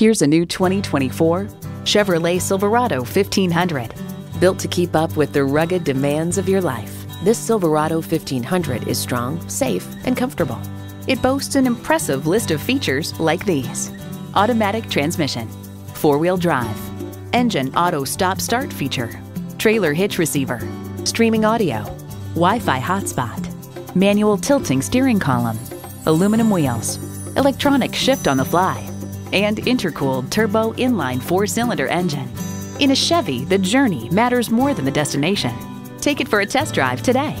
Here's a new 2024 Chevrolet Silverado 1500. Built to keep up with the rugged demands of your life, this Silverado 1500 is strong, safe, and comfortable. It boasts an impressive list of features like these automatic transmission, four wheel drive, engine auto stop start feature, trailer hitch receiver, streaming audio, Wi Fi hotspot, manual tilting steering column, aluminum wheels, electronic shift on the fly, and intercooled turbo inline four cylinder engine. In a Chevy, the journey matters more than the destination. Take it for a test drive today.